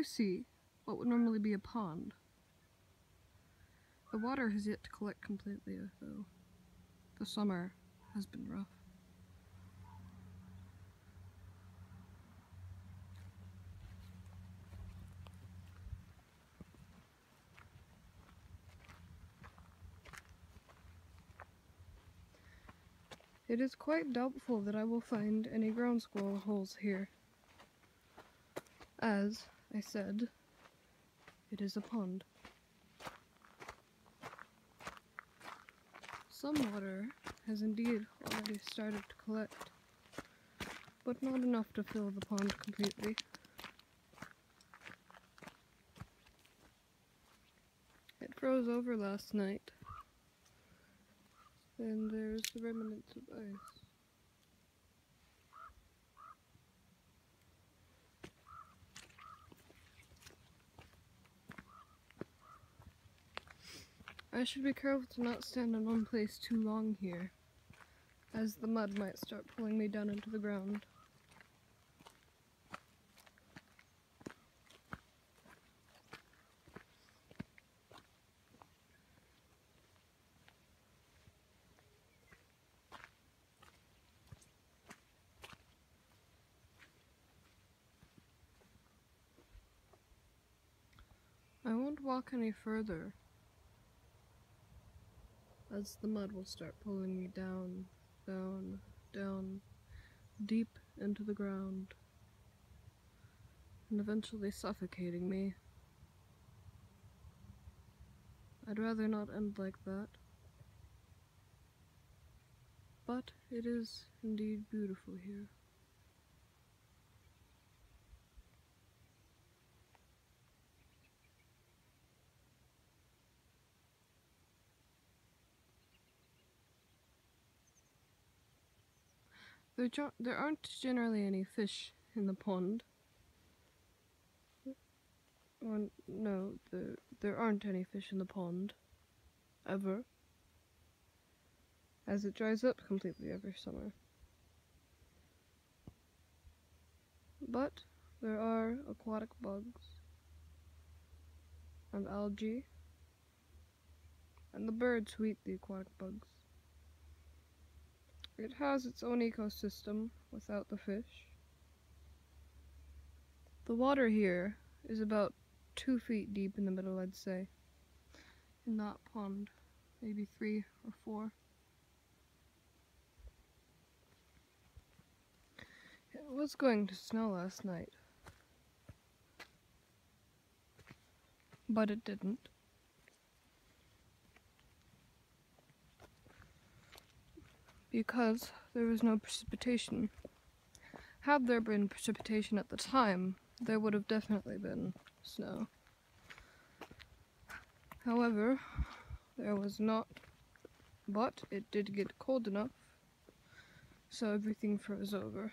you see what would normally be a pond. The water has yet to collect completely, though. The summer has been rough. It is quite doubtful that I will find any ground squirrel holes here. As I said, it is a pond. Some water has indeed already started to collect, but not enough to fill the pond completely. It froze over last night, and there's the remnants of ice. I should be careful to not stand in one place too long here, as the mud might start pulling me down into the ground. I won't walk any further as the mud will start pulling me down, down, down, deep into the ground, and eventually suffocating me. I'd rather not end like that. But it is indeed beautiful here. There, there aren't generally any fish in the pond. No, there, there aren't any fish in the pond. Ever. As it dries up completely every summer. But there are aquatic bugs and algae and the birds who eat the aquatic bugs. It has its own ecosystem without the fish. The water here is about two feet deep in the middle, I'd say. In that pond, maybe three or four. It was going to snow last night, but it didn't. Because there was no precipitation. Had there been precipitation at the time, there would have definitely been snow. However, there was not, but it did get cold enough, so everything froze over.